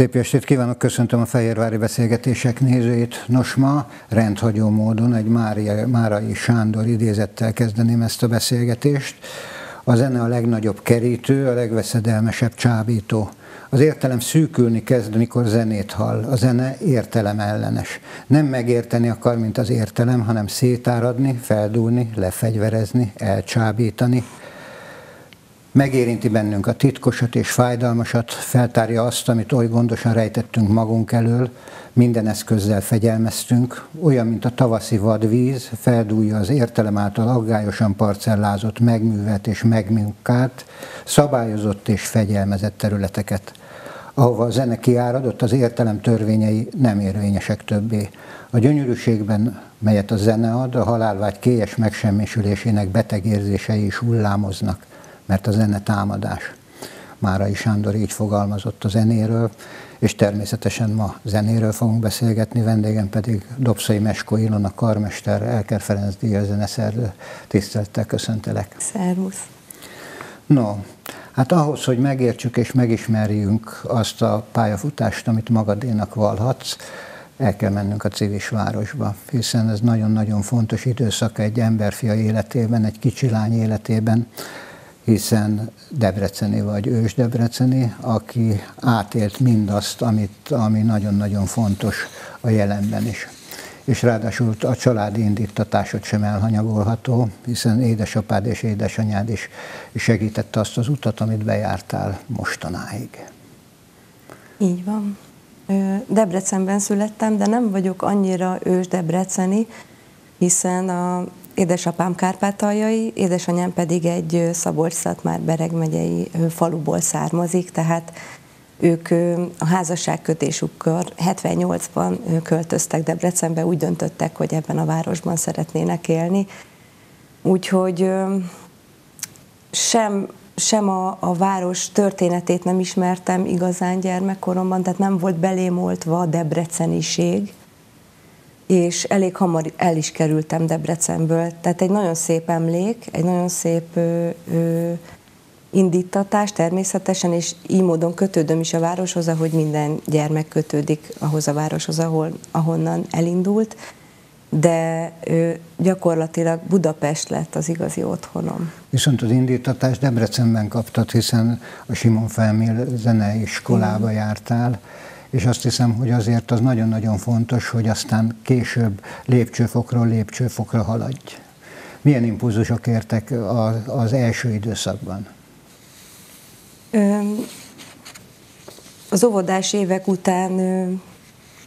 Szép estét kívánok, köszöntöm a Fehérvári Beszélgetések nézőit. Nos, ma rendhagyó módon egy Mária, Márai Sándor idézettel kezdeném ezt a beszélgetést. A zene a legnagyobb kerítő, a legveszedelmesebb csábító. Az értelem szűkülni kezd, mikor zenét hall. A zene értelem ellenes. Nem megérteni akar, mint az értelem, hanem szétáradni, feldúlni, lefegyverezni, elcsábítani, megérinti bennünk a titkosat és fájdalmasat, feltárja azt, amit oly gondosan rejtettünk magunk elől, minden eszközzel fegyelmeztünk, olyan, mint a tavaszi vadvíz, feldúlja az értelem által aggályosan parcellázott, megművelt és megmunkált, szabályozott és fegyelmezett területeket. Ahova a zene kiáradott, az értelem törvényei nem érvényesek többé. A gyönyörűségben, melyet a zene ad, a halálvágy kélyes megsemmisülésének beteg érzései is hullámoznak mert a zene támadás. Márai Sándor így fogalmazott a zenéről, és természetesen ma zenéről fogunk beszélgetni, vendégem pedig Dobszai Meskó Ilona karmester, Elker Ferenc díja zeneszerző. Tisztelettel köszöntelek. Szervusz. No, hát ahhoz, hogy megértsük és megismerjünk azt a pályafutást, amit magadénak valhatsz, el kell mennünk a civis városba, hiszen ez nagyon-nagyon fontos időszak egy emberfia életében, egy kicsi lány életében, hiszen Debreceni vagy ős Debreceni, aki átélt mindazt, amit, ami nagyon-nagyon fontos a jelenben is. És ráadásul a családi indítatásod sem elhanyagolható, hiszen édesapád és édesanyád is segítette azt az utat, amit bejártál mostanáig. Így van. Debrecenben születtem, de nem vagyok annyira ős debreceni, hiszen a Édesapám kárpátaljai, édesanyám pedig egy Szabolcs-Szatmár Bereg megyei faluból származik, tehát ők a házasságkötésükkor 78-ban költöztek Debrecenbe, úgy döntöttek, hogy ebben a városban szeretnének élni. Úgyhogy sem, sem a, a város történetét nem ismertem igazán gyermekkoromban, tehát nem volt belémoltva a debreceniség, és elég hamar el is kerültem Debrecenből. Tehát egy nagyon szép emlék, egy nagyon szép ö, ö, indítatás természetesen, és így módon kötődöm is a városhoz, ahogy minden gyermek kötődik ahhoz a városhoz, ahol, ahonnan elindult, de ö, gyakorlatilag Budapest lett az igazi otthonom. Viszont az indítatást Debrecenben kaptad, hiszen a Simon Felmél zeneiskolába jártál, és azt hiszem, hogy azért az nagyon-nagyon fontos, hogy aztán később lépcsőfokról lépcsőfokra haladj. Milyen impulzusok értek az első időszakban? Az óvodás évek után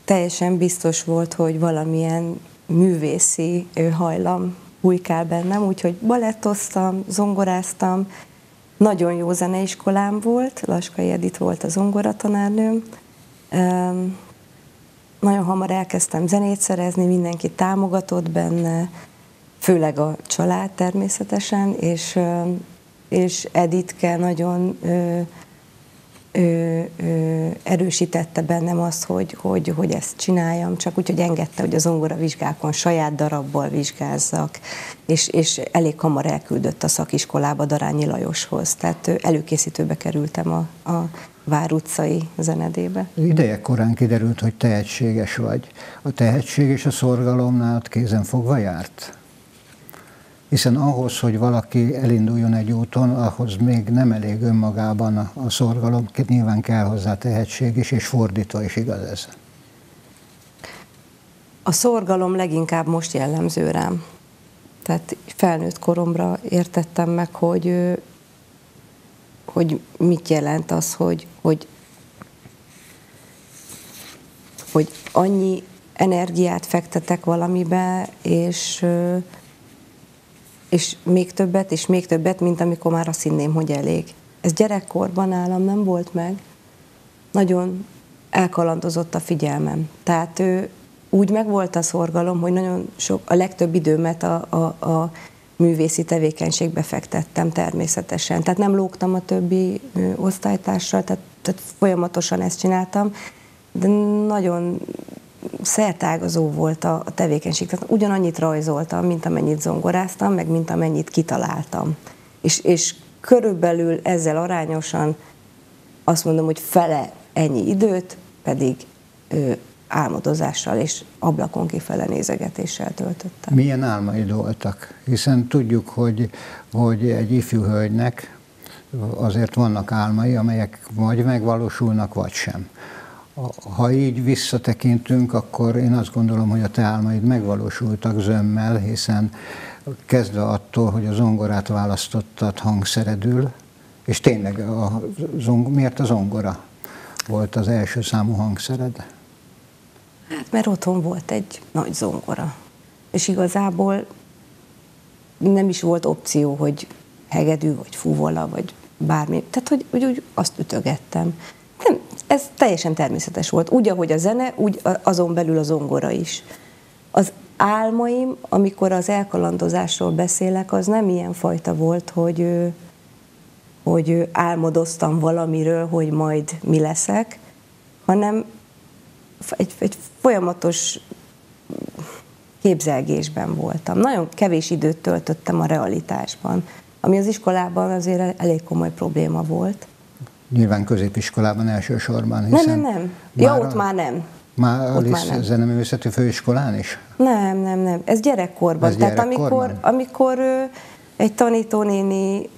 teljesen biztos volt, hogy valamilyen művészi hajlam bujkál bennem, úgyhogy balettoztam, zongoráztam, nagyon jó zeneiskolám volt, Laskai Edith volt a zongoratanárnőm, nagyon hamar elkezdtem zenét szerezni, mindenki támogatott benne, főleg a család természetesen, és, és Editke nagyon ö, ö, ö, erősítette bennem azt, hogy, hogy, hogy ezt csináljam, csak úgy, hogy engedte, hogy a zongora vizsgákon saját darabból vizsgázzak, és, és elég hamar elküldött a szakiskolába Darányi Lajoshoz, tehát előkészítőbe kerültem a, a Vár utcai zenedébe. Ideje korán kiderült, hogy tehetséges vagy. A tehetség és a szorgalomnál kézen fogva járt? Hiszen ahhoz, hogy valaki elinduljon egy úton, ahhoz még nem elég önmagában a, a szorgalom, nyilván kell hozzá tehetség is, és fordítva is igaz ez. A szorgalom leginkább most jellemző rám. Tehát felnőtt koromra értettem meg, hogy hogy mit jelent az, hogy, hogy, hogy annyi energiát fektetek valamibe, és, és még többet, és még többet, mint amikor már azt hinném, hogy elég. ez gyerekkorban nálam nem volt meg. Nagyon elkalandozott a figyelmem. Tehát ő úgy megvolt a szorgalom, hogy nagyon sok, a legtöbb időmet a, a, a művészi tevékenységbe fektettem természetesen. Tehát nem lógtam a többi osztálytársal, tehát, tehát folyamatosan ezt csináltam, de nagyon szertágazó volt a, a tevékenység. Tehát ugyanannyit rajzoltam, mint amennyit zongoráztam, meg mint amennyit kitaláltam. És, és körülbelül ezzel arányosan azt mondom, hogy fele ennyi időt pedig álmodozással és ablakon kifele nézegetéssel töltöttem. Milyen álmaid voltak? Hiszen tudjuk, hogy, hogy egy ifjú hölgynek azért vannak álmai, amelyek vagy megvalósulnak, vagy sem. Ha így visszatekintünk, akkor én azt gondolom, hogy a te álmaid megvalósultak zömmel, hiszen kezdve attól, hogy a zongorát választottad hangszeredül, és tényleg a zong, miért a zongora volt az első számú hangszered? Hát mert otthon volt egy nagy zongora. És igazából nem is volt opció, hogy hegedű, vagy fuvola, vagy bármi. Tehát, hogy, hogy úgy azt ütögettem. Nem, ez teljesen természetes volt. Úgy, ahogy a zene, úgy azon belül a zongora is. Az álmaim, amikor az elkalandozásról beszélek, az nem ilyen fajta volt, hogy, hogy álmodoztam valamiről, hogy majd mi leszek, hanem egy, egy folyamatos képzelgésben voltam. Nagyon kevés időt töltöttem a realitásban, ami az iskolában azért elég komoly probléma volt. Nyilván középiskolában elsősorban, hiszen... Nem, nem, nem. Ja, ott már nem. Már ott a Zeneművészeti Főiskolán is? Nem, nem, nem. Ez gyerekkorban. Ez Tehát gyerekkorban? amikor, amikor egy tanítónéni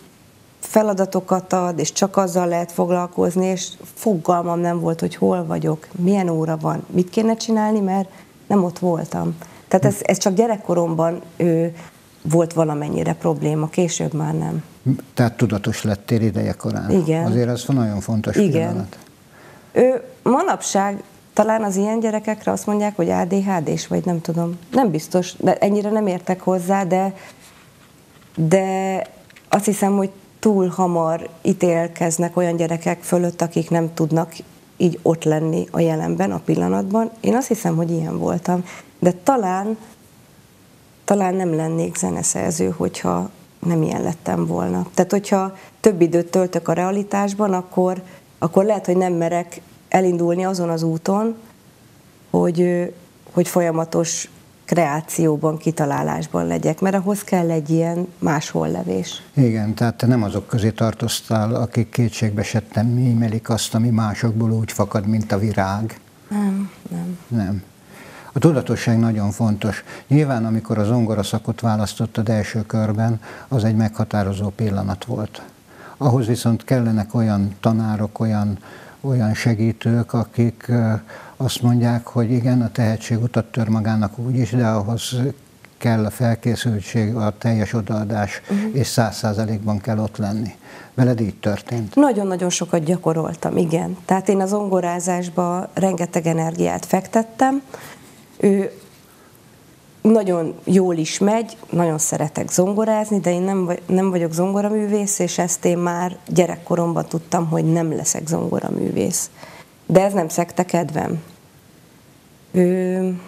feladatokat ad, és csak azzal lehet foglalkozni, és fogalmam nem volt, hogy hol vagyok, milyen óra van, mit kéne csinálni, mert nem ott voltam. Tehát ez, ez csak gyerekkoromban ő, volt valamennyire probléma, később már nem. Tehát tudatos lettél ideje korán. Igen. Azért ez nagyon fontos Igen. pillanat. Ő manapság talán az ilyen gyerekekre azt mondják, hogy ADHD-s, vagy nem tudom. Nem biztos, de ennyire nem értek hozzá, de, de azt hiszem, hogy túl hamar ítélkeznek olyan gyerekek fölött, akik nem tudnak így ott lenni a jelenben, a pillanatban. Én azt hiszem, hogy ilyen voltam. De talán, talán nem lennék zeneszerző, hogyha nem ilyen lettem volna. Tehát, hogyha több időt töltök a realitásban, akkor, akkor lehet, hogy nem merek elindulni azon az úton, hogy, hogy folyamatos kreációban, kitalálásban legyek, mert ahhoz kell egy ilyen máshol levés. Igen, tehát te nem azok közé tartoztál, akik kétségbe esettem mímelik azt, ami másokból úgy fakad, mint a virág. Nem, nem. Nem. A tudatosság nagyon fontos. Nyilván, amikor az zongora szakot választottad első körben, az egy meghatározó pillanat volt. Ahhoz viszont kellenek olyan tanárok, olyan, olyan segítők, akik azt mondják, hogy igen, a tehetség utat tör magának úgy is, de ahhoz kell a felkészültség, a teljes odaadás, uh-huh. és száz százalékban kell ott lenni. Veled így történt? Nagyon-nagyon sokat gyakoroltam, igen. Tehát én az ongorázásba rengeteg energiát fektettem. Ő nagyon jól is megy, nagyon szeretek zongorázni, de én nem, vagy, nem vagyok zongoraművész, és ezt én már gyerekkoromban tudtam, hogy nem leszek zongoraművész. De ez nem szekte kedvem. Ő,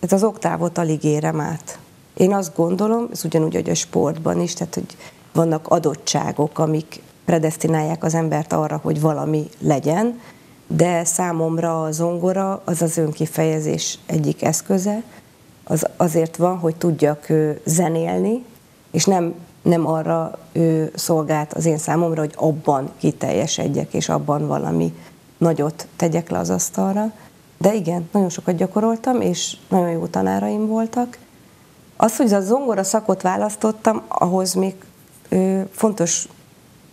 ez az oktávot alig érem át. Én azt gondolom, ez ugyanúgy, hogy a sportban is, tehát hogy vannak adottságok, amik predestinálják az embert arra, hogy valami legyen, de számomra a zongora az az önkifejezés egyik eszköze, az azért van, hogy tudjak zenélni, és nem, nem arra szolgált az én számomra, hogy abban kiteljesedjek, és abban valami nagyot tegyek le az asztalra. De igen, nagyon sokat gyakoroltam, és nagyon jó tanáraim voltak. Az, hogy a zongora szakot választottam, ahhoz még ö, fontos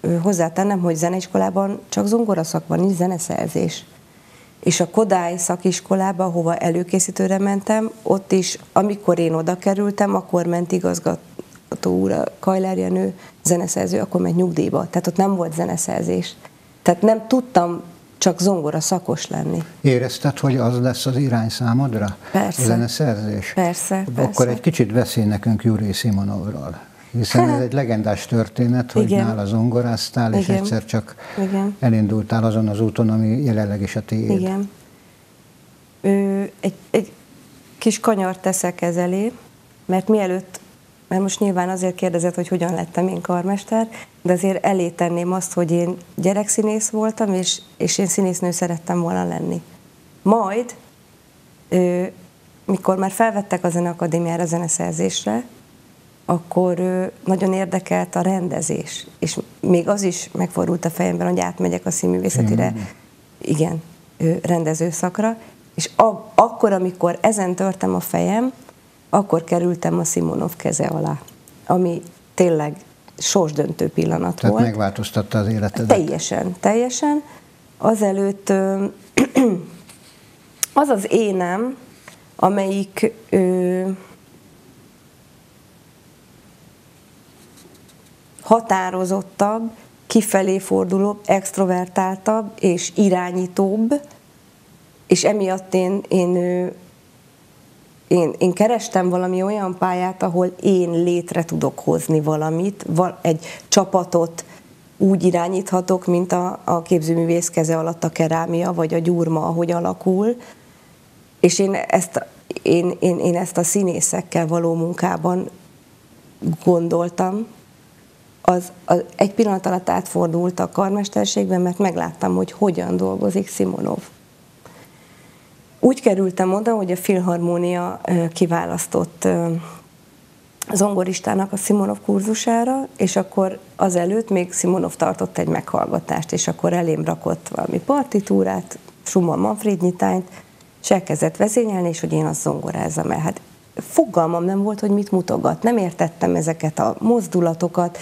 ö, hozzátennem, hogy zeneiskolában csak zongora szak van, nincs zeneszerzés. És a Kodály szakiskolába, ahova előkészítőre mentem, ott is, amikor én oda kerültem, akkor ment igazgató úr, Kajlár Jenő, zeneszerző, akkor ment nyugdíjba. Tehát ott nem volt zeneszerzés. Tehát nem tudtam csak zongora szakos lenni. Érezted, hogy az lesz az irány számodra? Persze. Zeneszerzés? Persze, Akkor persze. egy kicsit beszél nekünk Júri Simonovról. Hiszen ez egy legendás történet, hogy Igen. nála zongoráztál, és Igen. egyszer csak Igen. elindultál azon az úton, ami jelenleg is a tiéd. Igen. Ö, egy, egy kis kanyart teszek ez elé, mert mielőtt, mert most nyilván azért kérdezett, hogy hogyan lettem én karmester, de azért elé tenném azt, hogy én gyerekszínész voltam, és, és én színésznő szerettem volna lenni. Majd, ö, mikor már felvettek a Zeneakadémiára zeneszerzésre, akkor ö, nagyon érdekelt a rendezés, és még az is megfordult a fejemben, hogy átmegyek a színművészetire, igen, ö, rendezőszakra, és a, akkor, amikor ezen törtem a fejem, akkor kerültem a Simonov keze alá, ami tényleg sorsdöntő pillanat Tehát volt. megváltoztatta az életedet. Teljesen, teljesen. Azelőtt az az énem, amelyik ö, határozottabb, kifelé fordulóbb, extrovertáltabb és irányítóbb, és emiatt én, én, én, én kerestem valami olyan pályát, ahol én létre tudok hozni valamit, val- egy csapatot úgy irányíthatok, mint a, a képzőművész keze alatt a kerámia, vagy a gyurma, ahogy alakul. És én ezt, én, én, én ezt a színészekkel való munkában gondoltam, az, az egy pillanat alatt átfordult a karmesterségben, mert megláttam, hogy hogyan dolgozik Simonov. Úgy kerültem oda, hogy a Filharmónia kiválasztott zongoristának a Simonov kurzusára, és akkor azelőtt még Simonov tartott egy meghallgatást, és akkor elém rakott valami partitúrát, Schumann Manfred nyitányt, és elkezdett vezényelni, és hogy én azt zongorázzam el. Hát fogalmam nem volt, hogy mit mutogat, nem értettem ezeket a mozdulatokat,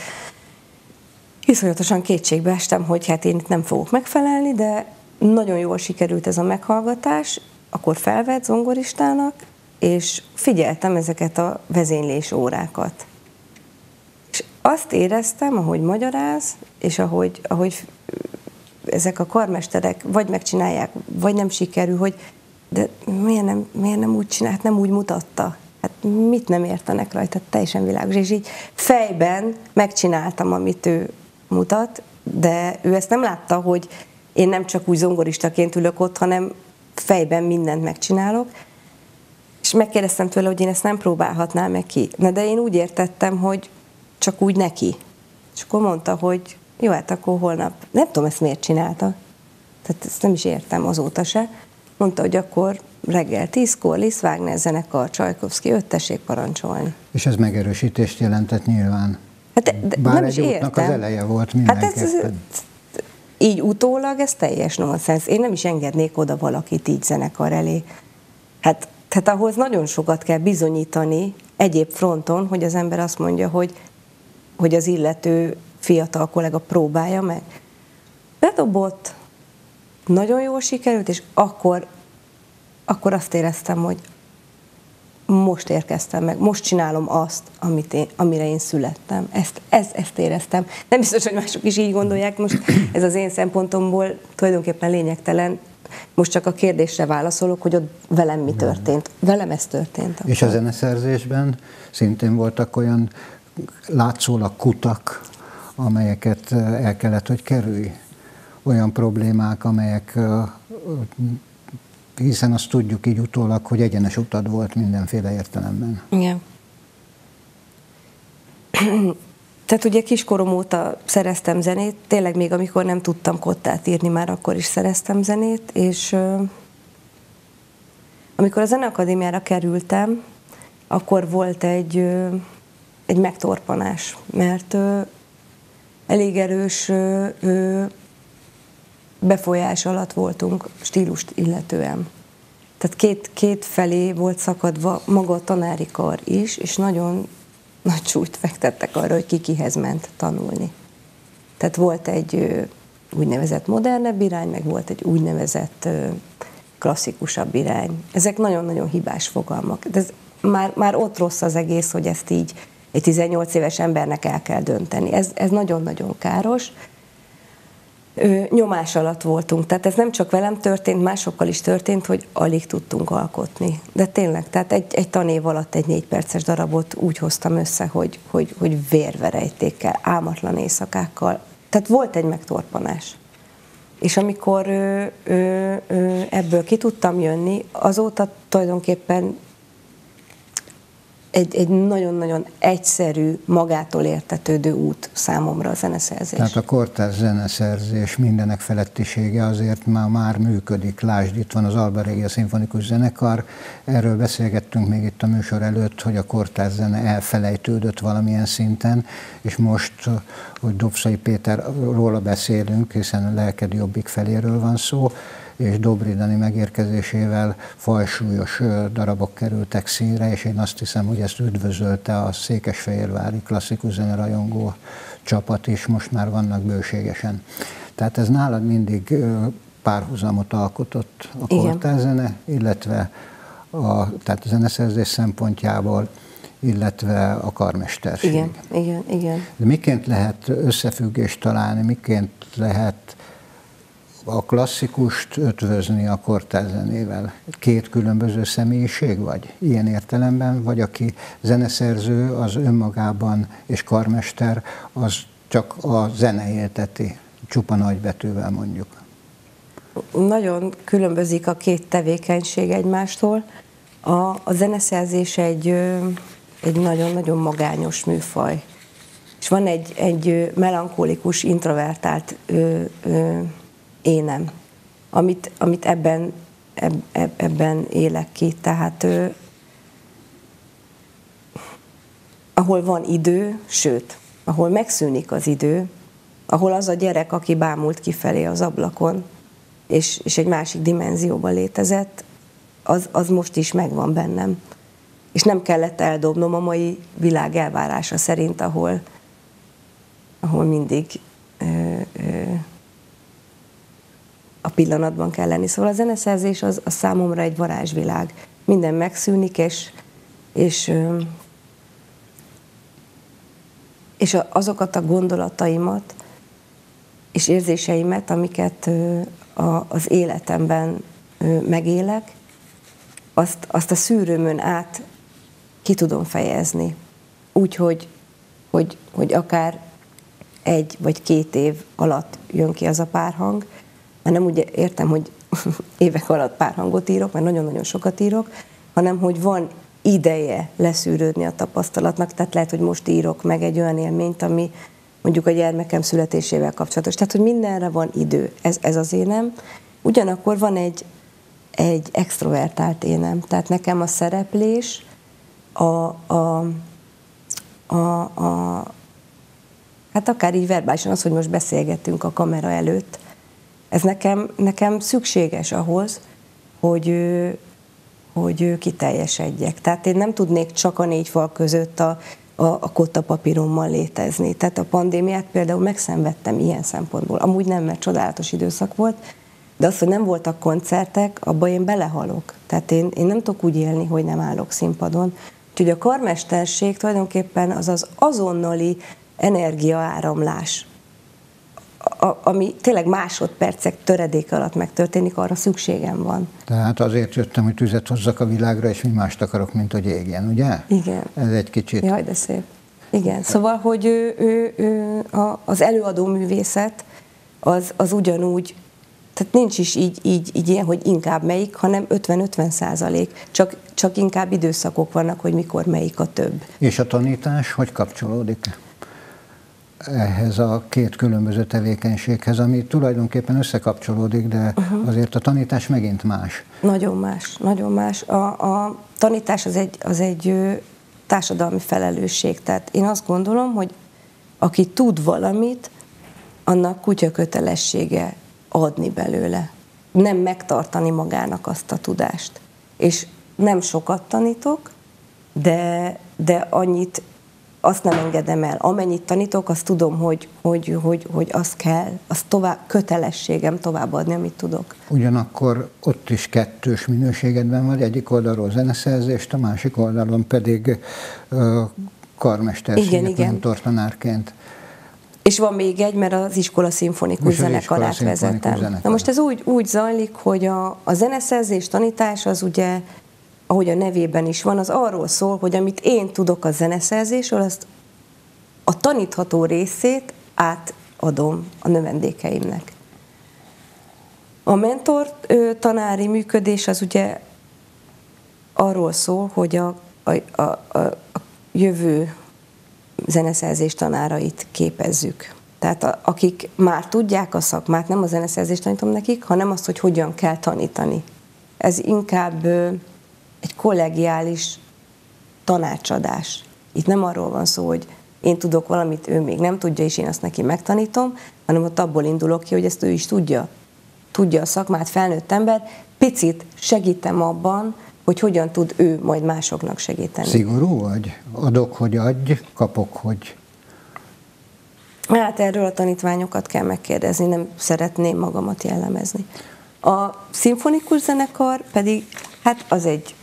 Iszonyatosan kétségbe estem, hogy hát én itt nem fogok megfelelni, de nagyon jól sikerült ez a meghallgatás, akkor felvett zongoristának, és figyeltem ezeket a vezénylés órákat. És azt éreztem, ahogy magyaráz, és ahogy, ahogy ezek a karmesterek vagy megcsinálják, vagy nem sikerül, hogy de miért nem, miért nem úgy csinált, nem úgy mutatta? Hát mit nem értenek rajta, teljesen világos. És így fejben megcsináltam, amit ő mutat, de ő ezt nem látta, hogy én nem csak úgy zongoristaként ülök ott, hanem fejben mindent megcsinálok. És megkérdeztem tőle, hogy én ezt nem próbálhatnám meg ki. Na de én úgy értettem, hogy csak úgy neki. És akkor mondta, hogy jó, hát akkor holnap, nem tudom ezt miért csinálta. Tehát ezt nem is értem azóta se. Mondta, hogy akkor reggel tízkor Liszt Wagner zenekar, Csajkovszki, öt tessék parancsolni. És ez megerősítést jelentett nyilván. Hát de, Bár nem egy is útnak értem. az eleje volt Hát mindenképpen. ez, így utólag ez teljes nonsens. Én nem is engednék oda valakit így zenekar elé. Hát, tehát ahhoz nagyon sokat kell bizonyítani egyéb fronton, hogy az ember azt mondja, hogy, hogy az illető fiatal kollega próbálja meg. Bedobott, nagyon jól sikerült, és akkor, akkor azt éreztem, hogy most érkeztem meg, most csinálom azt, amit én, amire én születtem. Ezt, ezt, ezt éreztem. Nem biztos, hogy mások is így gondolják, most ez az én szempontomból tulajdonképpen lényegtelen. Most csak a kérdésre válaszolok, hogy ott velem mi történt. Velem ez történt. És a akkor. zeneszerzésben szintén voltak olyan látszólag kutak, amelyeket eh, el kellett, hogy kerülj. Olyan problémák, amelyek, eh, hiszen azt tudjuk így utólag, hogy egyenes utad volt mindenféle értelemben. Igen. Tehát ugye kiskorom óta szereztem zenét, tényleg még amikor nem tudtam kottát írni, már akkor is szereztem zenét, és amikor a Zeneakadémiára kerültem, akkor volt egy, egy megtorpanás, mert elég erős befolyás alatt voltunk stílust illetően. Tehát két, két felé volt szakadva maga a tanári kar is, és nagyon nagy súlyt fektettek arra, hogy ki kihez ment tanulni. Tehát volt egy úgynevezett modernebb irány, meg volt egy úgynevezett klasszikusabb irány. Ezek nagyon-nagyon hibás fogalmak. De ez már, már ott rossz az egész, hogy ezt így egy 18 éves embernek el kell dönteni. Ez, ez nagyon-nagyon káros. Nyomás alatt voltunk. Tehát ez nem csak velem történt, másokkal is történt, hogy alig tudtunk alkotni. De tényleg, tehát egy, egy tanév alatt egy négy perces darabot úgy hoztam össze, hogy, hogy, hogy vérverejtékkel, álmatlan éjszakákkal. Tehát volt egy megtorpanás. És amikor ö, ö, ö, ebből ki tudtam jönni, azóta tulajdonképpen egy, egy nagyon-nagyon egyszerű, magától értetődő út számomra a zeneszerzés. Tehát a kortárs zeneszerzés mindenek felettisége azért már, már működik. Lásd, itt van az Alba Regia Szimfonikus Zenekar. Erről beszélgettünk még itt a műsor előtt, hogy a kortárs zene elfelejtődött valamilyen szinten, és most, hogy Dobszai Péter róla beszélünk, hiszen a lelked jobbik feléről van szó, és Dobridani megérkezésével fajsúlyos darabok kerültek színre, és én azt hiszem, hogy ezt üdvözölte a Székesfehérvári klasszikus zenerajongó csapat is, most már vannak bőségesen. Tehát ez nálad mindig párhuzamot alkotott a kortárzene, illetve a, tehát a zeneszerzés szempontjából, illetve a karmesterség. Igen, igen, igen. De miként lehet összefüggést találni, miként lehet a klasszikust ötvözni a kortárzenével? Két különböző személyiség vagy? Ilyen értelemben? Vagy aki zeneszerző, az önmagában és karmester, az csak a zene élteti, csupa nagybetűvel mondjuk? Nagyon különbözik a két tevékenység egymástól. A, a zeneszerzés egy, egy nagyon-nagyon magányos műfaj. És van egy, egy melankolikus, introvertált ö, ö, énem, amit, amit ebben, eb, ebben élek ki. Tehát ő, ahol van idő, sőt, ahol megszűnik az idő, ahol az a gyerek, aki bámult kifelé az ablakon, és, és egy másik dimenzióban létezett, az, az most is megvan bennem. És nem kellett eldobnom a mai világ elvárása szerint, ahol, ahol mindig ö, ö, a pillanatban kell lenni. Szóval a zeneszerzés az, az számomra egy varázsvilág. Minden megszűnik, és, és, és azokat a gondolataimat és érzéseimet, amiket az életemben megélek, azt, azt a szűrőmön át ki tudom fejezni. Úgyhogy hogy, hogy akár egy vagy két év alatt jön ki az a párhang, mert nem úgy értem, hogy évek alatt pár hangot írok, mert nagyon-nagyon sokat írok, hanem hogy van ideje leszűrődni a tapasztalatnak, tehát lehet, hogy most írok meg egy olyan élményt, ami mondjuk a gyermekem születésével kapcsolatos. Tehát, hogy mindenre van idő. Ez, ez az énem. Ugyanakkor van egy, egy extrovertált énem. Tehát nekem a szereplés, a, a, a, a hát akár így verbálisan az, hogy most beszélgetünk a kamera előtt, ez nekem, nekem szükséges ahhoz, hogy, hogy kiteljesedjek. Tehát én nem tudnék csak a négy fal között a, a, a kotta papírommal létezni. Tehát a pandémiát például megszenvedtem ilyen szempontból. Amúgy nem, mert csodálatos időszak volt, de az, hogy nem voltak koncertek, abba én belehalok. Tehát én, én nem tudok úgy élni, hogy nem állok színpadon. Úgyhogy a karmesterség tulajdonképpen az az azonnali energiaáramlás, a, ami tényleg másodpercek töredék alatt megtörténik, arra szükségem van. Tehát azért jöttem, hogy tüzet hozzak a világra, és mi mást akarok, mint hogy égjen, ugye? Igen. Ez egy kicsit... Jaj, de szép. Igen, szóval, hogy ő, ő, ő, a, az előadó művészet az, az ugyanúgy, tehát nincs is így, így, így ilyen, hogy inkább melyik, hanem 50-50 százalék. Csak, csak inkább időszakok vannak, hogy mikor melyik a több. És a tanítás hogy kapcsolódik? Ehhez a két különböző tevékenységhez, ami tulajdonképpen összekapcsolódik, de uh-huh. azért a tanítás megint más. Nagyon más, nagyon más. A, a tanítás az egy, az egy társadalmi felelősség. Tehát én azt gondolom, hogy aki tud valamit, annak kutya kötelessége adni belőle. Nem megtartani magának azt a tudást. És nem sokat tanítok, de, de annyit azt nem engedem el. Amennyit tanítok, azt tudom, hogy, hogy, hogy, hogy az kell, az tovább, kötelességem továbbadni, amit tudok. Ugyanakkor ott is kettős minőségedben vagy, egyik oldalról zeneszerzést, a másik oldalon pedig uh, karmesterséget, tortanárként. És van még egy, mert az iskola szimfonikus zenekarát vezettem. Na most ez úgy, úgy zajlik, hogy a, a zeneszerzés tanítás az ugye, ahogy a nevében is van, az arról szól, hogy amit én tudok a zeneszerzésről, azt a tanítható részét átadom a növendékeimnek. A mentor tanári működés az ugye arról szól, hogy a, a, a, a, jövő zeneszerzés tanárait képezzük. Tehát a, akik már tudják a szakmát, nem a zeneszerzést tanítom nekik, hanem azt, hogy hogyan kell tanítani. Ez inkább egy kollegiális tanácsadás. Itt nem arról van szó, hogy én tudok valamit, ő még nem tudja, és én azt neki megtanítom, hanem ott abból indulok ki, hogy ezt ő is tudja. Tudja a szakmát, felnőtt ember, picit segítem abban, hogy hogyan tud ő majd másoknak segíteni. Szigorú vagy? Adok, hogy adj, kapok, hogy... Hát erről a tanítványokat kell megkérdezni, nem szeretném magamat jellemezni. A szimfonikus zenekar pedig, hát az egy,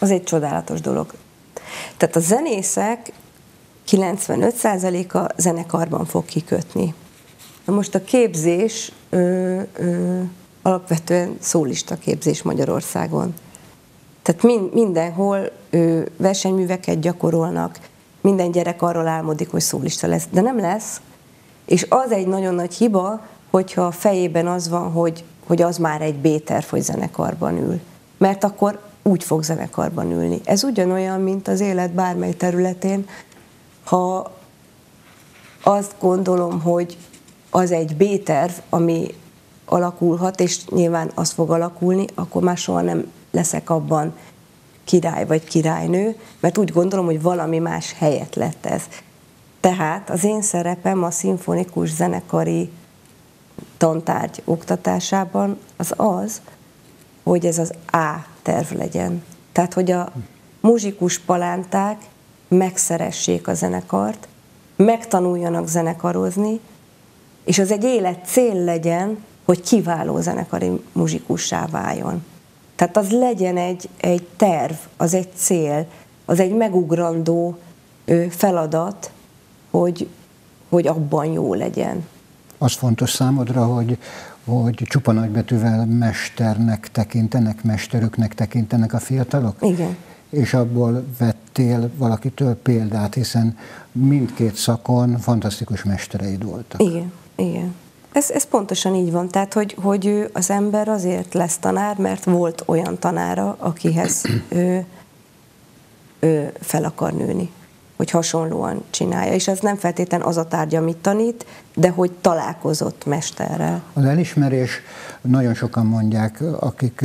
az egy csodálatos dolog. Tehát a zenészek 95%-a zenekarban fog kikötni. Na most a képzés ö, ö, alapvetően szólista képzés Magyarországon. Tehát mind, mindenhol ö, versenyműveket gyakorolnak, minden gyerek arról álmodik, hogy szólista lesz, de nem lesz. És az egy nagyon nagy hiba, hogyha a fejében az van, hogy, hogy az már egy B-terv, hogy zenekarban ül. Mert akkor úgy fog zenekarban ülni. Ez ugyanolyan, mint az élet bármely területén, ha azt gondolom, hogy az egy B-terv, ami alakulhat, és nyilván az fog alakulni, akkor már soha nem leszek abban király vagy királynő, mert úgy gondolom, hogy valami más helyet lett ez. Tehát az én szerepem a szimfonikus zenekari tantárgy oktatásában az az, hogy ez az A terv legyen. Tehát, hogy a muzsikus palánták megszeressék a zenekart, megtanuljanak zenekarozni, és az egy élet cél legyen, hogy kiváló zenekari muzsikussá váljon. Tehát az legyen egy, egy terv, az egy cél, az egy megugrandó feladat, hogy, hogy abban jó legyen. Az fontos számodra, hogy, hogy csupa nagybetűvel mesternek tekintenek, mesterüknek tekintenek a fiatalok? Igen. És abból vettél valakitől példát, hiszen mindkét szakon fantasztikus mestereid voltak. Igen, igen. Ez, ez pontosan így van, tehát hogy, hogy ő, az ember azért lesz tanár, mert volt olyan tanára, akihez ő, ő fel akar nőni, hogy hasonlóan csinálja. És ez nem feltétlenül az a tárgy, amit tanít, de hogy találkozott mesterrel. Az elismerés, nagyon sokan mondják, akik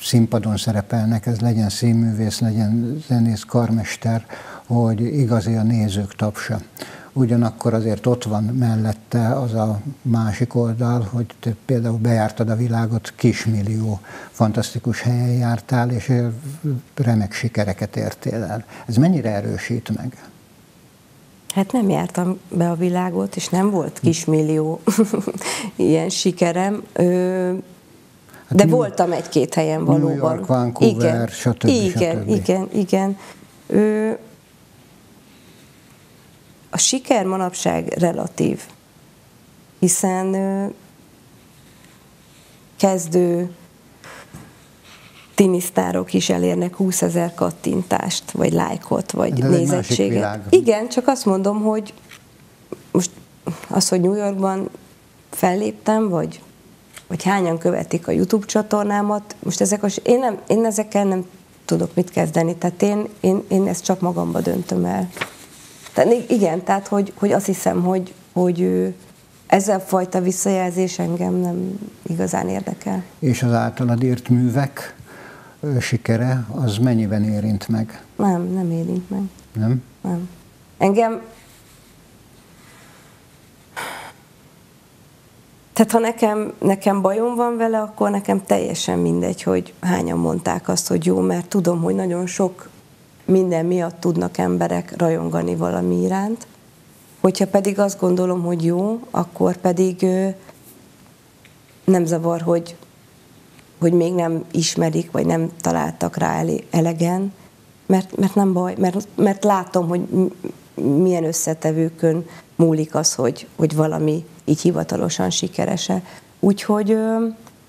színpadon szerepelnek, ez legyen színművész, legyen zenész, karmester, hogy igazi a nézők tapsa ugyanakkor azért ott van mellette az a másik oldal, hogy te például bejártad a világot, kismillió fantasztikus helyen jártál, és remek sikereket értél el. Ez mennyire erősít meg? Hát nem jártam be a világot, és nem volt kismillió ilyen sikerem. Ö, hát de voltam egy-két helyen valóban. New York, Vancouver, igen, stb. Igen, stb. igen, igen. Ö, a siker manapság relatív, hiszen kezdő tinisztárok is elérnek 20 ezer kattintást, vagy lájkot, vagy De nézettséget. Igen, csak azt mondom, hogy most az, hogy New Yorkban felléptem, vagy, vagy hányan követik a YouTube csatornámat, most ezek a, én, nem, én ezekkel nem tudok mit kezdeni, tehát én, én, én ezt csak magamba döntöm el. Tehát igen, tehát hogy, hogy azt hiszem, hogy, hogy ezzel fajta visszajelzés engem nem igazán érdekel. És az általad írt művek sikere, az mennyiben érint meg? Nem, nem érint meg. Nem? Nem. Engem Tehát ha nekem, nekem bajom van vele, akkor nekem teljesen mindegy, hogy hányan mondták azt, hogy jó, mert tudom, hogy nagyon sok minden miatt tudnak emberek rajongani valami iránt. Hogyha pedig azt gondolom, hogy jó, akkor pedig nem zavar, hogy, hogy még nem ismerik, vagy nem találtak rá elegen, mert, mert nem baj, mert, mert látom, hogy milyen összetevőkön múlik az, hogy, hogy valami így hivatalosan sikerese. Úgyhogy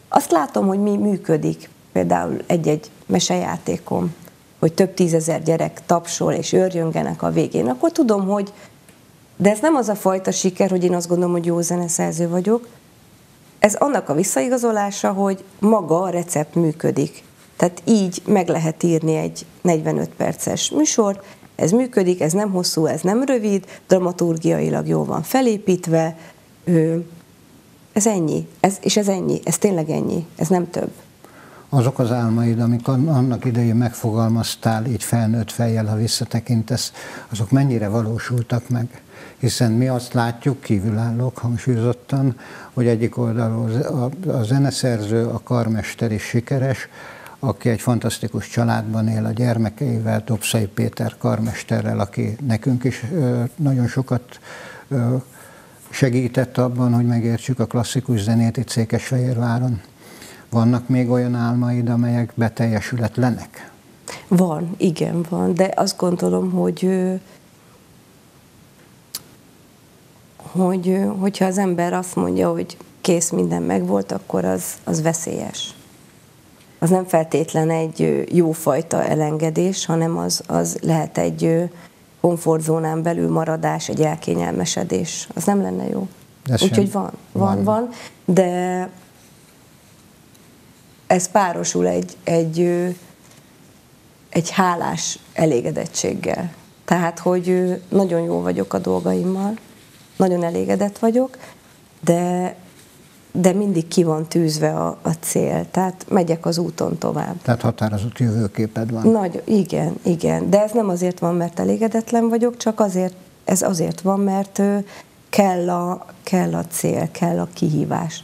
azt látom, hogy mi működik. Például egy-egy mesejátékom, hogy több tízezer gyerek tapsol és őrjöngenek a végén, akkor tudom, hogy de ez nem az a fajta siker, hogy én azt gondolom, hogy jó zeneszerző vagyok. Ez annak a visszaigazolása, hogy maga a recept működik. Tehát így meg lehet írni egy 45 perces műsort, ez működik, ez nem hosszú, ez nem rövid, dramaturgiailag jól van felépítve, ez ennyi, ez, és ez ennyi, ez tényleg ennyi, ez nem több. Azok az álmaid, amik annak idején megfogalmaztál, így felnőtt fejjel, ha visszatekintesz, azok mennyire valósultak meg? Hiszen mi azt látjuk, kívülállók hangsúlyozottan, hogy egyik oldalról a, a zeneszerző, a karmester is sikeres, aki egy fantasztikus családban él a gyermekeivel, Dobszai Péter karmesterrel, aki nekünk is nagyon sokat segített abban, hogy megértsük a klasszikus zenét itt Székesfehérváron. Vannak még olyan álmaid, amelyek beteljesületlenek? Van, igen, van, de azt gondolom, hogy hogy hogyha az ember azt mondja, hogy kész, minden megvolt, akkor az, az veszélyes az nem feltétlen egy jófajta elengedés, hanem az, az lehet egy komfortzónán belül maradás, egy elkényelmesedés. Az nem lenne jó. Úgyhogy van, van, van, van, de ez párosul egy, egy, egy hálás elégedettséggel. Tehát, hogy nagyon jó vagyok a dolgaimmal, nagyon elégedett vagyok, de de mindig ki van tűzve a, a cél, tehát megyek az úton tovább. Tehát határozott jövőképed van. Nagy, igen, igen, de ez nem azért van, mert elégedetlen vagyok, csak azért, ez azért van, mert kell a, kell a cél, kell a kihívás.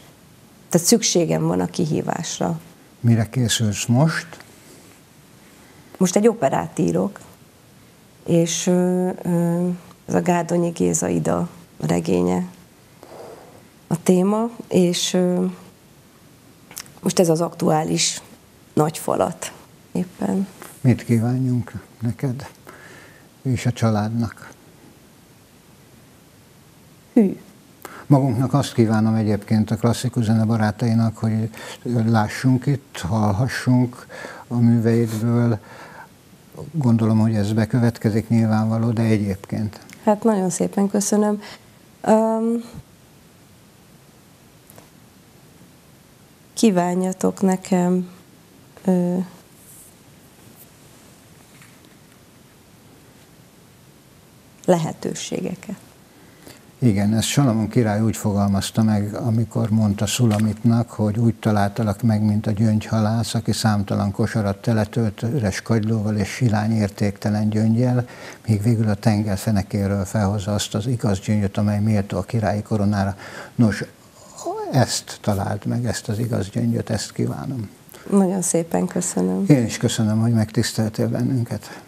Tehát szükségem van a kihívásra. Mire készülsz most? Most egy operát írok, és ez a Gárdonyi Géza Ida regénye a téma, és most ez az aktuális nagy falat éppen. Mit kívánjunk neked és a családnak? Hű. Magunknak azt kívánom egyébként a klasszikus zene barátainak, hogy lássunk itt, hallhassunk a műveidből. Gondolom, hogy ez bekövetkezik nyilvánvaló, de egyébként. Hát nagyon szépen köszönöm. Um, kívánjatok nekem ö, lehetőségeket. Igen, ezt Salamon király úgy fogalmazta meg, amikor mondta Szulamitnak, hogy úgy találtalak meg, mint a gyöngyhalász, aki számtalan kosarat teletölt üres kagylóval és silány értéktelen gyöngyel, míg végül a tenger fenekéről felhozza azt az igaz gyöngyöt, amely méltó a királyi koronára. Nos, ezt talált meg, ezt az igaz gyöngyöt, ezt kívánom. Nagyon szépen köszönöm. Én is köszönöm, hogy megtiszteltél bennünket.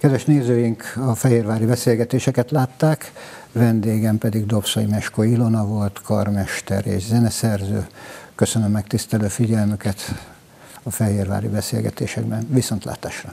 Kedves nézőink, a fehérvári beszélgetéseket látták, vendégem pedig Dobszai Mesko Ilona volt, karmester és zeneszerző. Köszönöm megtisztelő figyelmüket a fehérvári beszélgetésekben. Viszontlátásra!